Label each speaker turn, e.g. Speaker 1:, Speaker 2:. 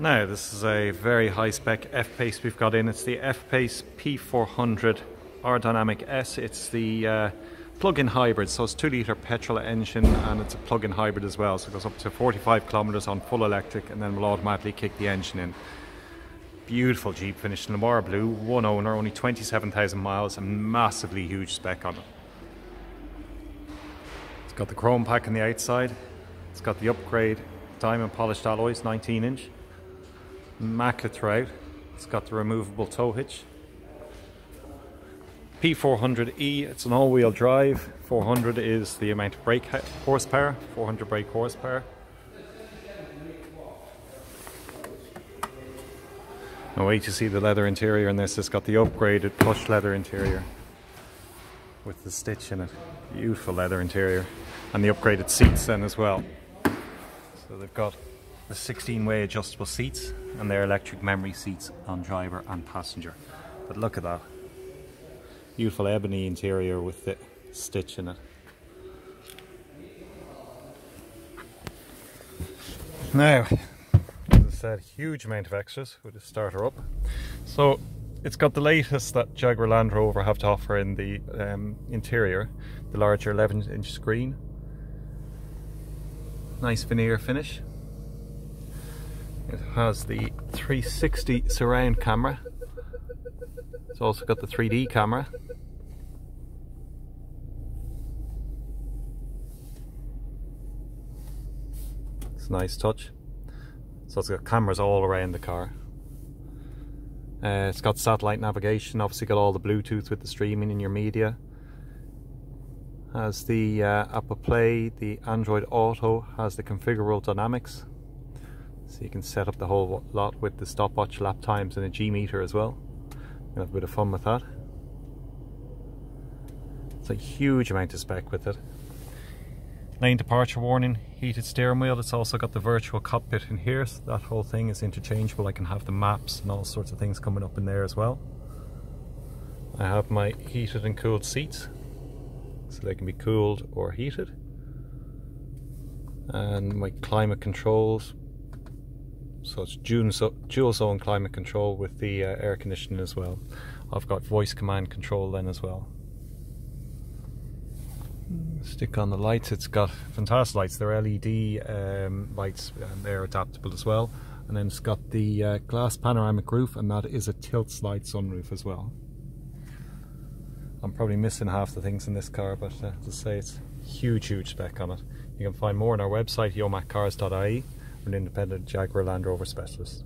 Speaker 1: Now, this is a very high spec F-Pace we've got in. It's the F-Pace P400 R-Dynamic S. It's the uh, plug-in hybrid, so it's 2 litre petrol engine and it's a plug-in hybrid as well. So it goes up to 45 kilometres on full electric and then will automatically kick the engine in. Beautiful Jeep finished in Noir blue, one owner, only 27,000 miles, and massively huge spec on it. It's got the chrome pack on the outside. It's got the upgrade diamond polished alloys, 19 inch. Immaculate throughout. It's got the removable tow hitch. P400E, it's an all-wheel drive. 400 is the amount of brake horsepower, 400 brake horsepower. No wait to see the leather interior in this. It's got the upgraded plush leather interior with the stitch in it. Beautiful leather interior. And the upgraded seats then as well. So they've got the 16 way adjustable seats and they're electric memory seats on driver and passenger. But look at that. Beautiful ebony interior with the stitch in it. Now, as I said, huge amount of extras with the starter up. So it's got the latest that Jaguar Land Rover have to offer in the um, interior. The larger 11 inch screen. Nice veneer finish. It has the 360 surround camera. It's also got the 3D camera. It's a nice touch. So it's got cameras all around the car. Uh, it's got satellite navigation, obviously got all the Bluetooth with the streaming in your media. Has the uh, Apple Play, the Android Auto, has the configurable dynamics. So you can set up the whole lot with the stopwatch lap times and a G meter as well. You'll have a bit of fun with that. It's a huge amount of spec with it. Lane departure warning, heated steering wheel. It's also got the virtual cockpit in here. So that whole thing is interchangeable. I can have the maps and all sorts of things coming up in there as well. I have my heated and cooled seats. So they can be cooled or heated. And my climate controls, so it's dual zone climate control with the uh, air conditioning as well. I've got voice command control then as well. Stick on the lights, it's got fantastic lights. They're LED um, lights and they're adaptable as well. And then it's got the uh, glass panoramic roof and that is a tilt slide sunroof as well. I'm probably missing half the things in this car, but uh, I say, it's huge, huge spec on it. You can find more on our website, an independent Jaguar Land Rover specialist.